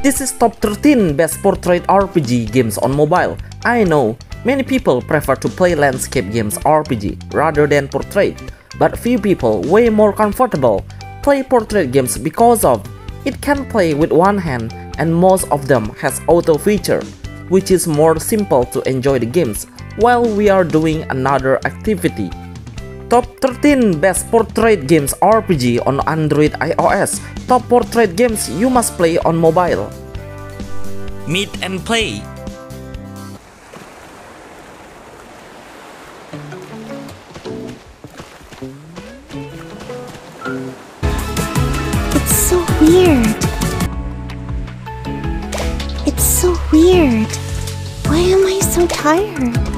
This is top 13 best portrait RPG games on mobile. I know, many people prefer to play landscape games RPG rather than portrait, but few people way more comfortable play portrait games because of it can play with one hand and most of them has auto feature, which is more simple to enjoy the games while we are doing another activity. Top 13 Best Portrait Games RPG on Android iOS Top Portrait Games you must play on mobile Meet and Play It's so weird. It's so weird. Why am I so tired?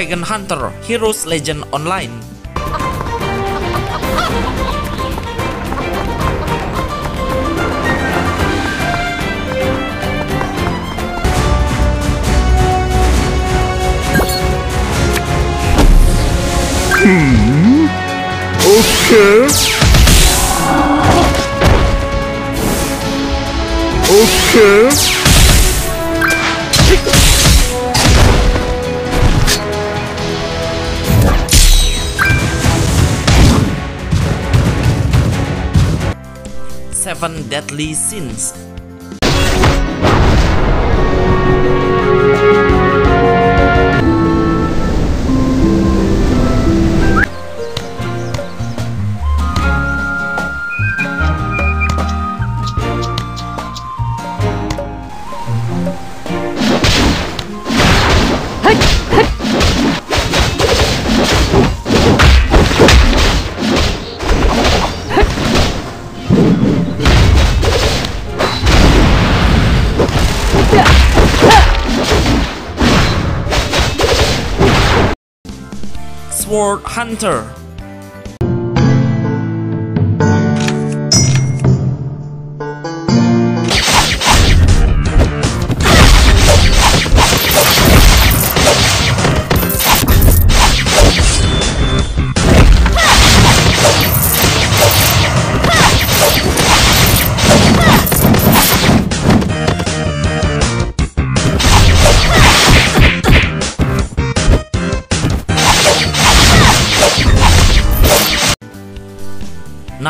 Dragon Hunter Heroes Legend Online Okay. Okay. Seven Deadly Sins Sword Hunter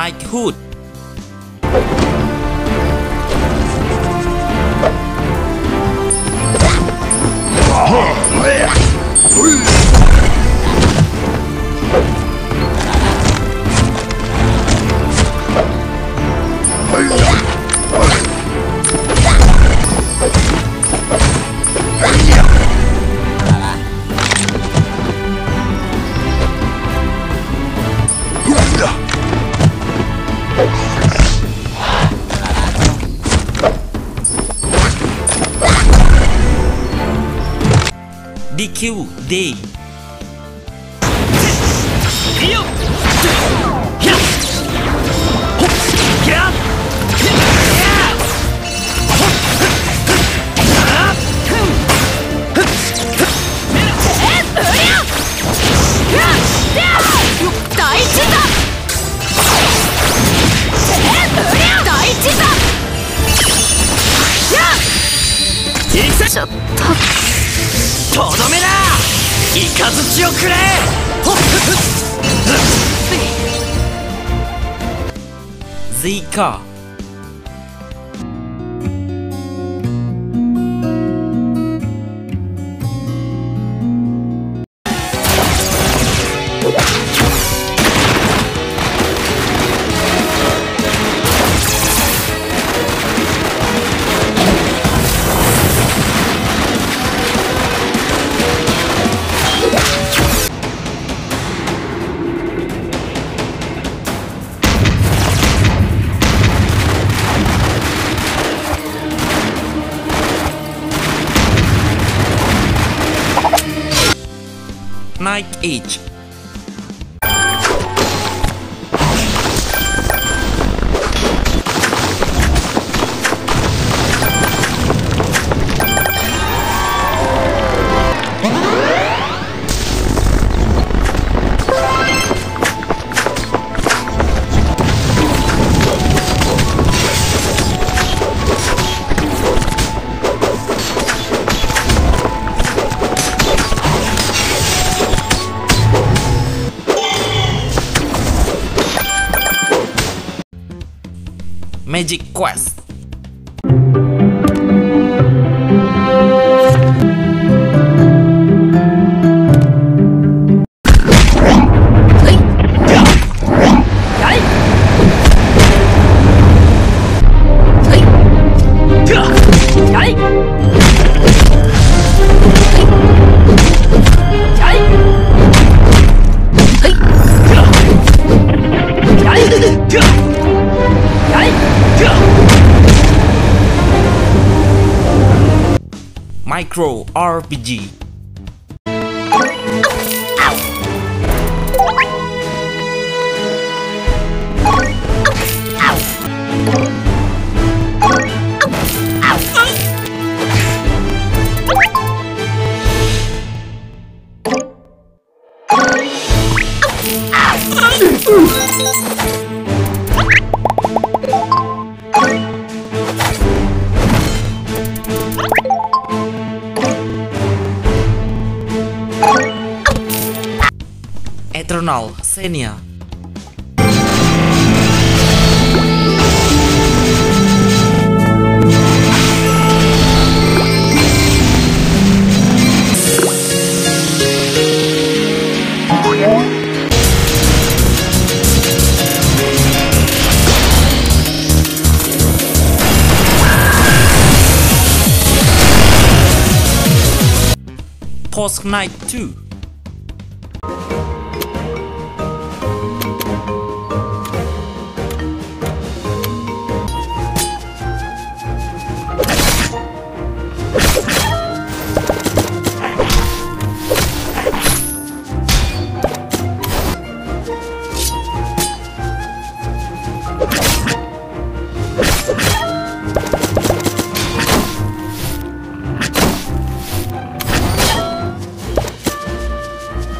Knighthood DQ Day Zika Night Age Magic Quest Micro RPG Eternal Senia Post Knight 2